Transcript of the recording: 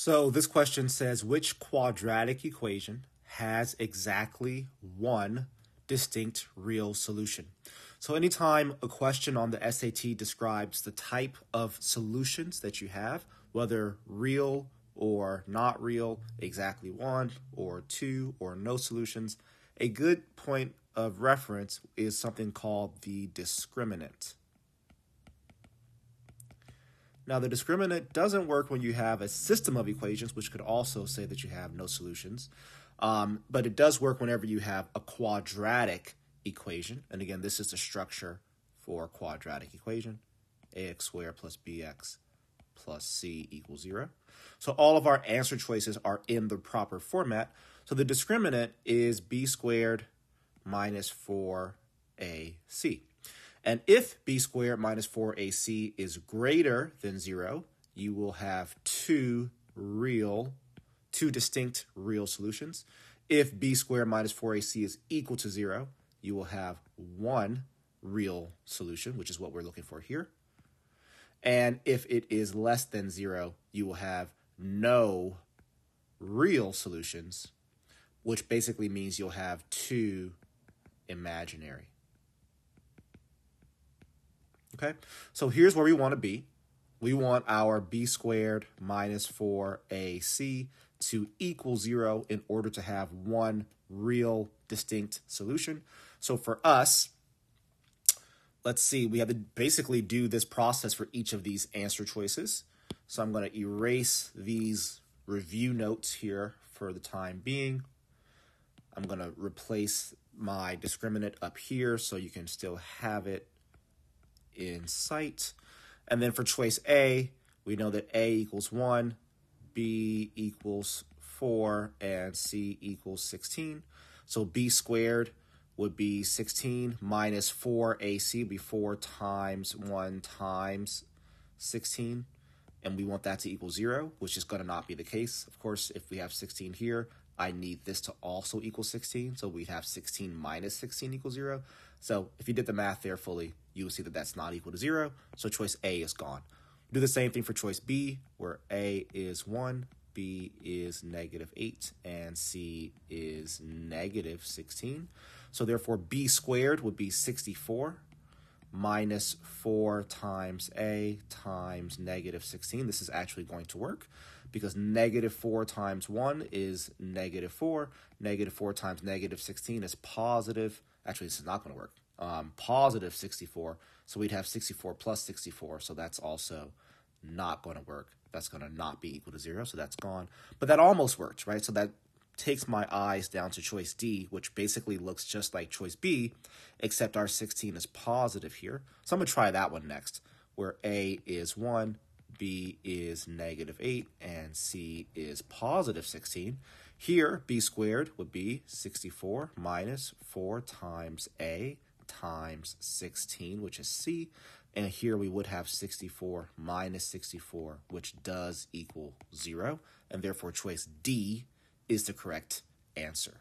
So this question says which quadratic equation has exactly one distinct real solution? So anytime a question on the SAT describes the type of solutions that you have, whether real or not real, exactly one or two or no solutions, a good point of reference is something called the discriminant. Now, the discriminant doesn't work when you have a system of equations, which could also say that you have no solutions. Um, but it does work whenever you have a quadratic equation. And again, this is the structure for a quadratic equation. ax squared plus bx plus c equals 0. So all of our answer choices are in the proper format. So the discriminant is b squared minus 4ac. And if b squared minus 4ac is greater than 0, you will have two real, two distinct real solutions. If b squared minus 4ac is equal to 0, you will have one real solution, which is what we're looking for here. And if it is less than 0, you will have no real solutions, which basically means you'll have two imaginary. Okay, so here's where we want to be. We want our b squared minus 4ac to equal 0 in order to have one real distinct solution. So for us, let's see, we have to basically do this process for each of these answer choices. So I'm going to erase these review notes here for the time being. I'm going to replace my discriminant up here so you can still have it in sight. And then for choice A, we know that A equals 1, B equals 4, and C equals 16. So B squared would be 16 minus 4AC would be 4 times 1 times 16. And we want that to equal 0, which is going to not be the case. Of course, if we have 16 here, I need this to also equal 16. So we'd have 16 minus 16 equals 0. So if you did the math there fully, you will see that that's not equal to 0. So choice A is gone. Do the same thing for choice B, where A is 1, B is negative 8, and C is negative 16. So therefore, B squared would be 64 minus 4 times A times negative 16. This is actually going to work because negative 4 times 1 is negative 4. Negative 4 times negative 16 is positive. Actually, this is not going to work. Um, positive 64. So we'd have 64 plus 64. So that's also not going to work. That's going to not be equal to 0. So that's gone. But that almost worked, right? So that takes my eyes down to choice D, which basically looks just like choice B, except our 16 is positive here. So I'm to try that one next, where A is 1, B is negative 8, and C is positive 16. Here, B squared would be 64 minus 4 times A times 16, which is C. And here we would have 64 minus 64, which does equal 0. And therefore, choice D is the correct answer.